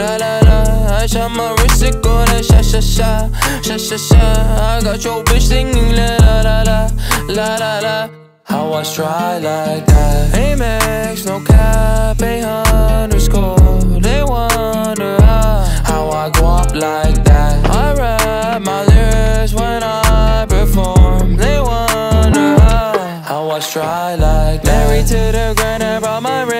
la la la. I shot my wrist, it go like sha sha sha, sha sha sha. I got your bitch singing la la la la, la la. How I try like that. Amex, no cap, a underscore They wonder how How I go up like that. I rap my lyrics when I perform. They wonder how How I try like that. Married to the grind, I brought my ring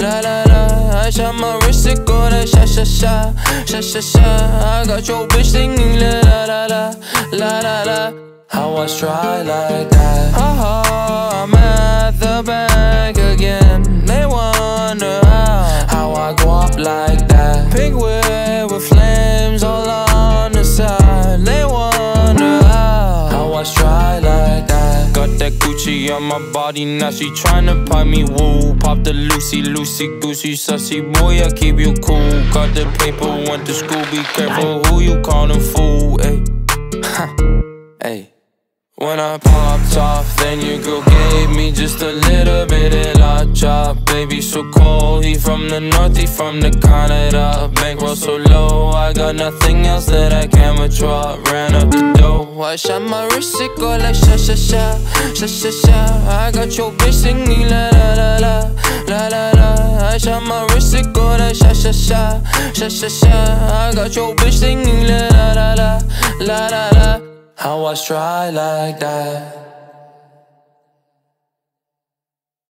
la la la. I shot my wrist, it go like sha sha sha, sha sha sha. I got your bitch singing la la la la, la la. How I try like that. Oh, I'm at the bank Gucci on my body, now she tryna pipe me woo. Pop the Lucy, Lucy, Goosey, sussy boy, I keep you cool. Got the paper, went to school, be careful who you callin' fool, ayy. Hey. When I popped off, then your girl gave me just a little bit of la Baby, so cold, he from the north, he from the Canada. Bankroll so low, I got nothing else that I can withdraw. Ran up the dough, I shot my wrist, it go like sha sha sha, sha sha sha. I got your bitch singing la la la la, la la la. I shot my wrist, it go like sha sha sha, sha sha sha. I got your bitch singing la la la la, la la la. How I try like that